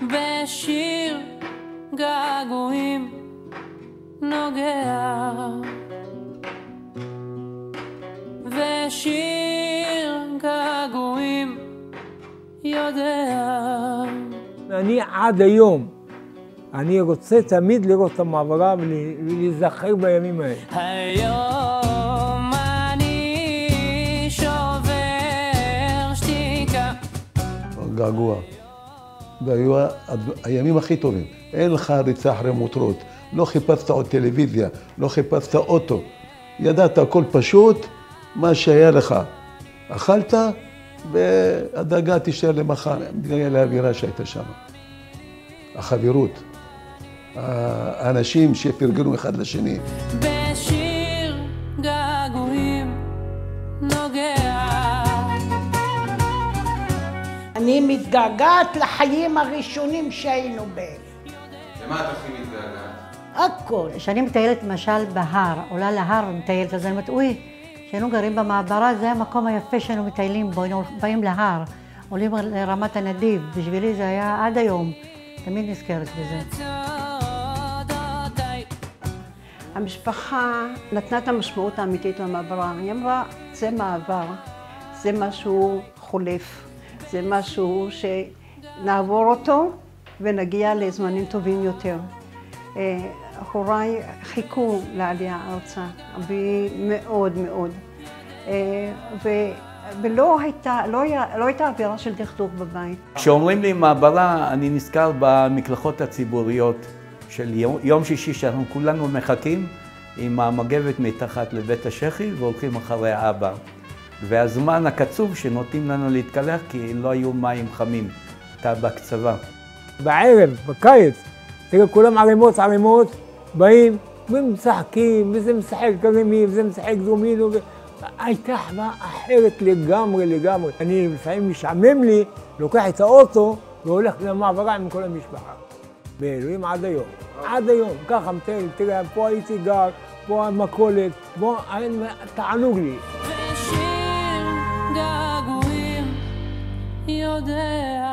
בשיר געגועים נוגע ושיר געגועים יודע אני עד היום, אני רוצה תמיד לראות את המעברה ול- ולהיזכר בימים האלה. היום געגוע. והיו הימים הכי טובים. אין לך ריצה אחרי מותרות. לא חיפשת עוד טלוויזיה, לא חיפשת אוטו. ידעת הכל פשוט, מה שהיה לך. אכלת, והדאגה תישאר למחר, בגלל האווירה שהייתה שם. החברות. האנשים שפרגנו אחד לשני. בשיר געגועים נוגע אני מתגעגעת לחיים הראשונים שהיינו בהם. למה את הכי מתגעגעת? הכל. כשאני מטיילת למשל בהר, עולה להר ומטיילת, אז אני אומרת, אוי, כשהיינו גרים במעברה, זה המקום היפה שהיינו מטיילים בו, היינו באים להר, עולים לרמת הנדיב, בשבילי זה היה עד היום, תמיד נזכרת בזה. המשפחה נתנה את המשמעות האמיתית למעברה. היא אמרה, זה מעבר, זה משהו חולף, זה משהו שנעבור אותו ונגיע לזמנים טובים יותר. אה, הוריי חיכו לעלייה ארצה, אבי מאוד מאוד. אה, ו... ולא הייתה, לא, היה, לא הייתה אווירה של דכדוך בבית. כשאומרים לי מעברה, אני נזכר במקלחות הציבוריות של יום, יום שישי שאנחנו כולנו מחכים עם המגבת מתחת לבית השחי והולכים אחרי האבא. והזמן הקצוב שנותנים לנו להתקלח כי לא היו מים חמים, הייתה בהקצבה. בערב, בקיץ, תראה, כולם ערימות ערימות, באים ומשחקים, וזה משחק גרמי, וזה משחק דומינו, ו... הייתה אחווה אחרת לגמרי לגמרי. אני לפעמים משעמם לי, לוקח את האוטו והולך למעברה עם כל המשפחה. באלוהים עד היום, עד היום, ככה מטייל, תראה, פה הייתי גר, פה המכולת, פה תענוג לי. געגועים יודע